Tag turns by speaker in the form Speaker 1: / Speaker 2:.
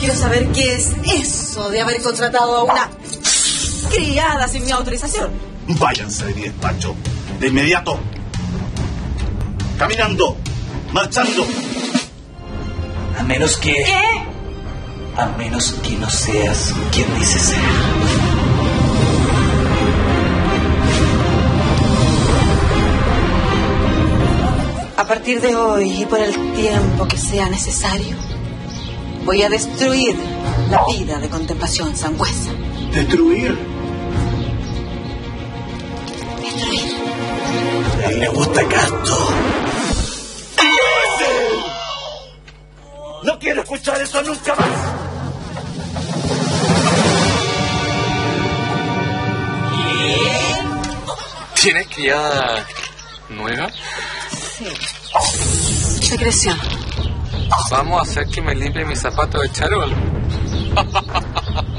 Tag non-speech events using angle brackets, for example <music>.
Speaker 1: Quiero saber qué es eso de haber contratado a una criada sin mi autorización.
Speaker 2: Váyanse de mi despacho. De inmediato. Caminando. Marchando.
Speaker 3: A menos que...
Speaker 1: ¿Qué?
Speaker 3: A menos que no seas quien dices ser.
Speaker 1: A partir de hoy y por el tiempo que sea necesario, voy a destruir la vida de contemplación sangüesa.
Speaker 2: Destruir.
Speaker 1: Destruir.
Speaker 3: A él le gusta Casto.
Speaker 2: No quiero escuchar eso nunca más.
Speaker 4: ¿Tienes criada nueva?
Speaker 1: Secreción.
Speaker 4: Vamos a hacer que me limpie mis zapatos de charol. <laughs>